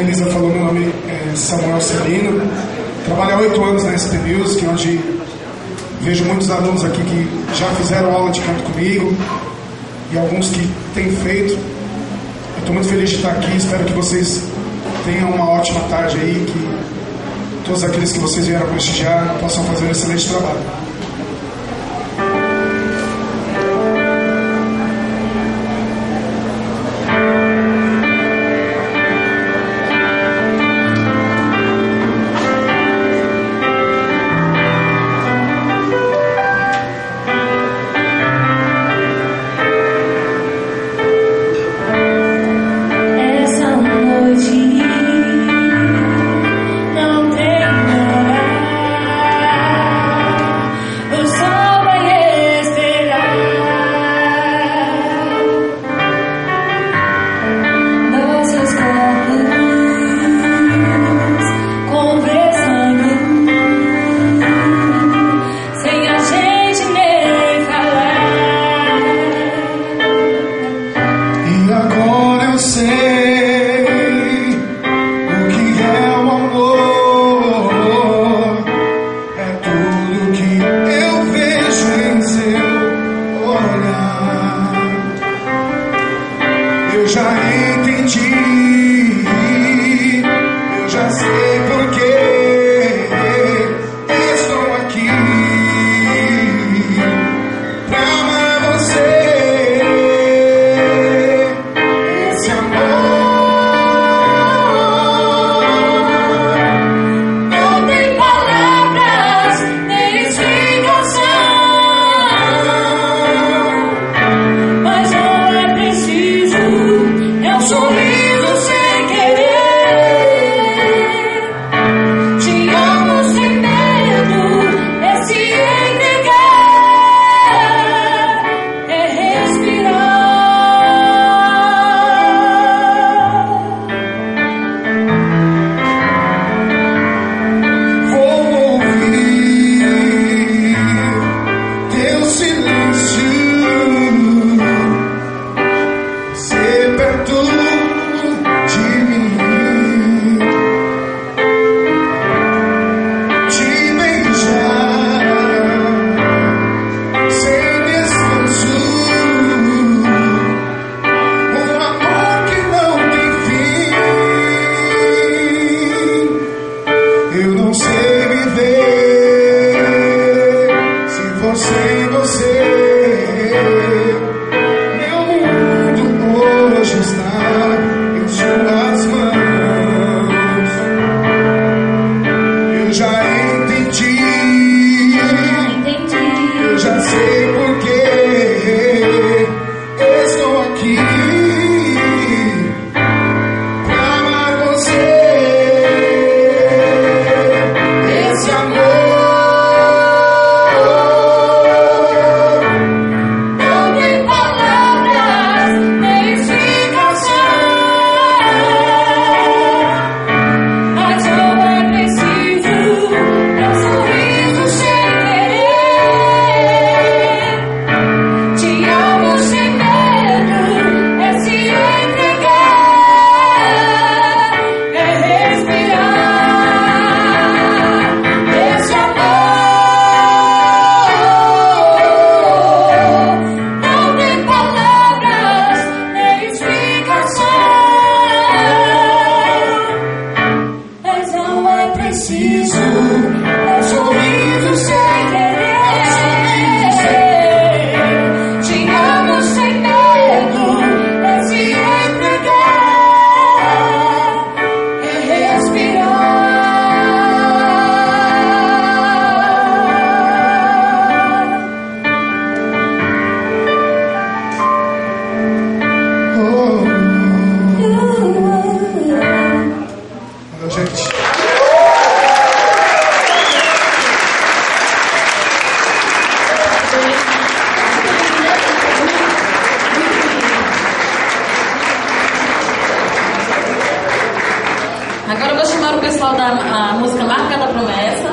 A Elisa falou, meu nome é Samuel Celino. Trabalho há oito anos na SP Music, é onde vejo muitos alunos aqui que já fizeram aula de canto comigo e alguns que têm feito. Estou muito feliz de estar aqui, espero que vocês tenham uma ótima tarde aí, que todos aqueles que vocês vieram prestigiar possam fazer um excelente trabalho. você. em você. para o pessoal da música Marca da Promessa.